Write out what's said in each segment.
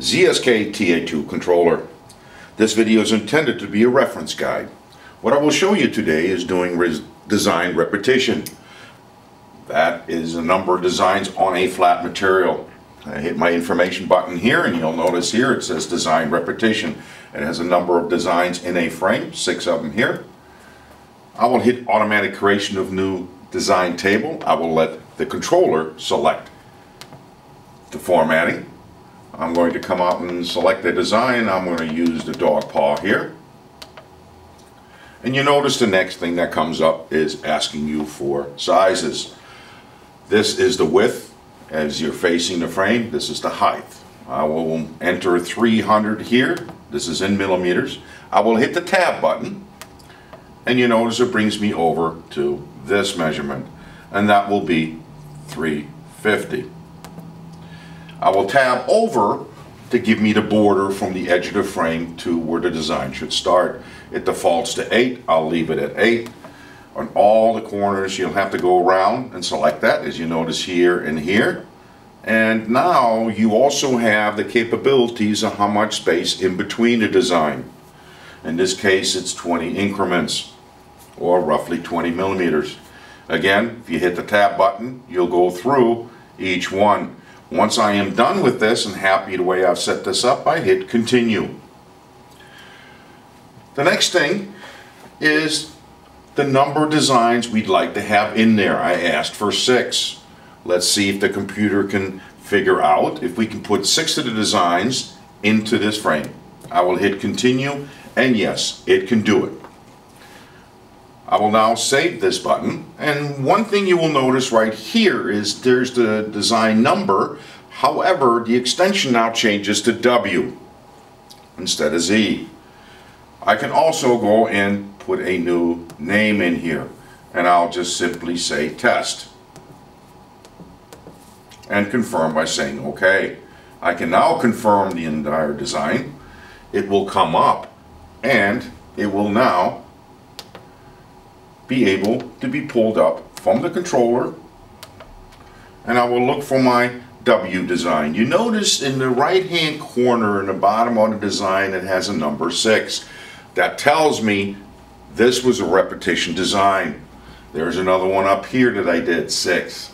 ZSK T8/2 controller. This video is intended to be a reference guide. What I will show you today is doing res design repetition. That is a number of designs on a flat material. I hit my information button here and you'll notice here it says design repetition. It has a number of designs in a frame, six of them here. I will hit automatic creation of new design table. I will let the controller select the formatting. I'm going to come out and select the design. I'm going to use the dog paw here. And you notice the next thing that comes up is asking you for sizes. This is the width as you're facing the frame. This is the height. I will enter 300 here. This is in millimeters. I will hit the tab button and you notice it brings me over to this measurement and that will be 350. I will tab over to give me the border from the edge of the frame to where the design should start. It defaults to 8, I'll leave it at 8. On all the corners you'll have to go around and select that as you notice here and here. And now you also have the capabilities of how much space in between the design. In this case it's 20 increments or roughly 20 millimeters. Again, if you hit the tab button, you'll go through each one. Once I am done with this and happy the way I've set this up, I hit continue. The next thing is the number of designs we'd like to have in there. I asked for six. Let's see if the computer can figure out if we can put six of the designs into this frame. I will hit continue and yes, it can do it. I will now save this button and one thing you will notice right here is there's the design number however the extension now changes to W instead of Z. I can also go and put a new name in here and I'll just simply say test and confirm by saying OK. I can now confirm the entire design. It will come up and it will now be able to be pulled up from the controller and I will look for my W design. You notice in the right hand corner in the bottom of the design it has a number 6. That tells me this was a repetition design. There's another one up here that I did 6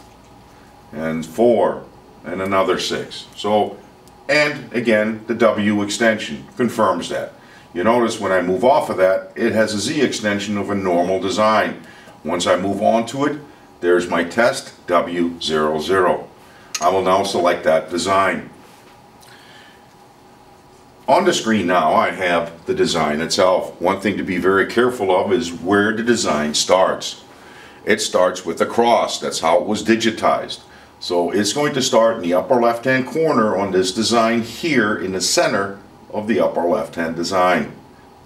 and 4 and another 6. So and again the W extension confirms that. You notice when I move off of that, it has a Z extension of a normal design. Once I move on to it, there's my test W00. I will now select that design. On the screen now I have the design itself. One thing to be very careful of is where the design starts. It starts with a cross. That's how it was digitized. So it's going to start in the upper left hand corner on this design here in the center of the upper left hand design.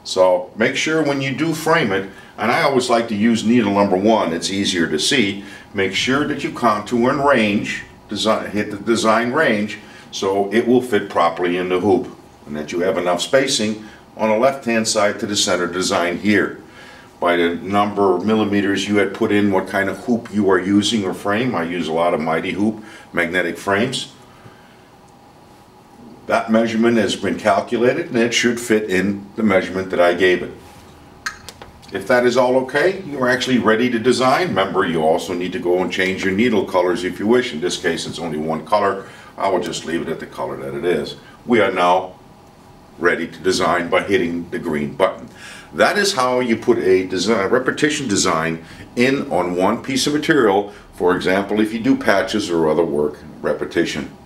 So make sure when you do frame it, and I always like to use needle number one, it's easier to see, make sure that you contour and range, design, hit the design range, so it will fit properly in the hoop, and that you have enough spacing on the left hand side to the center design here. By the number of millimeters you had put in what kind of hoop you are using or frame, I use a lot of Mighty Hoop magnetic frames. That measurement has been calculated and it should fit in the measurement that I gave it. If that is all okay, you're actually ready to design. Remember, you also need to go and change your needle colors if you wish. In this case, it's only one color. I will just leave it at the color that it is. We are now ready to design by hitting the green button. That is how you put a design, repetition design in on one piece of material. For example, if you do patches or other work, repetition.